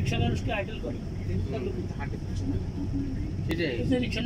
রিক্সাওয়ালা उसके आइडल करो रिक्शा